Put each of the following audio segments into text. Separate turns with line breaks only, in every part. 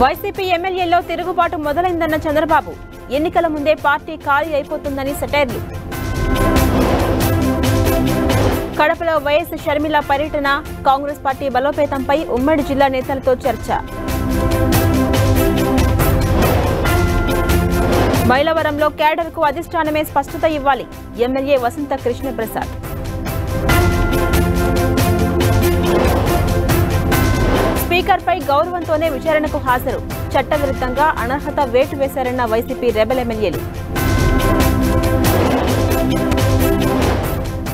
YCP ఎమ్మెల్యేలో తిరుగుబాటు మొదలైందన్న చంద్రబాబు. ఎన్నికల ముందే పార్టీ ఖాళీ అయిపోతుందని సెటైర్లు. కడపలో వైఎస్ షర్మిల పర్యటన కాంగ్రెస్ పార్టీ బలోపేతంపై ఉమ్మడి జిల్లా నేతలతో చర్చ. మైలవరంలో కేడర్కు అధిష్టానమే స్పష్టత ఇవ్వాలి. ఎమ్మెల్యే వసంత కృష్ణప్రసాద్. పై గౌరవంతోనే విచారణకు హాజరు. చట్టవిరుద్ధంగా అనర్హత వేటు వేశారన్న వైసీపీ రెబల్ ఎమ్మెల్యేలు.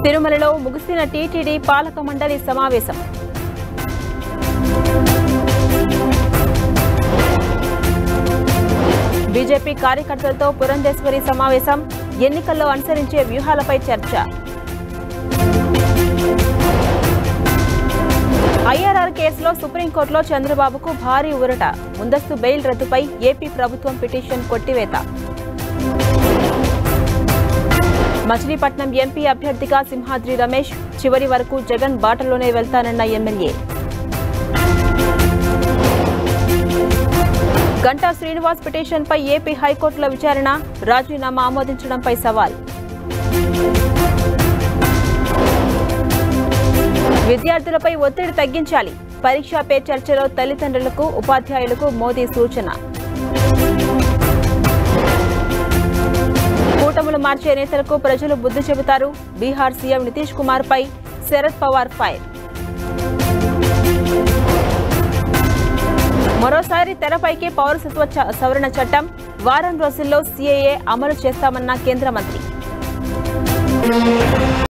తిరుమలలో ముగిసిన టీటీడీ పాలక మండలి సమావేశం. బీజేపీ కార్యకర్తలతో పురంధేశ్వరి సమావేశం. ఎన్నికల్లో అనుసరించే వ్యూహాలపై చర్చ. కేసులో సుప్రీంకోర్టులో చంద్రబాబుకు భారీ ఊరట. ముందస్తు బెయిల్ రద్దుపై ఏపీ ప్రభుత్వం పిటిషన్ కొట్టివేత. మచిలీపట్నం ఎంపీ అభ్యర్థిగా సింహాద్రి రమేష్ చివరి వరకు జగన్ బాటలోనే వెళ్తానన్న ఎమ్మెల్యే. గంటా శ్రీనివాస్ పిటిషన్పై ఏపీ హైకోర్టులో విచారణ రాజీనామా ఆమోదించడంపై సవాల్. విద్యార్థులపై ఒత్తిడి తగ్గించాలి. పరీక్షా పే చర్చలో తల్లిదండ్రులకు ఉపాధ్యాయులకు మోదీ సూచన. కూటములు మార్చే నేతలకు ప్రజలు బుద్ధి చెబుతారు. బీహార్ సీఎం నితీష్ కుమార్ పై శరద్ పవార్ ఫైర్. మరోసారి తెరపైకి పౌరసత్వ చ- సవరణ చట్టం. వారం రోజుల్లో సీఏఏ అమలు చేస్తామన్న కేంద్ర మంత్రి.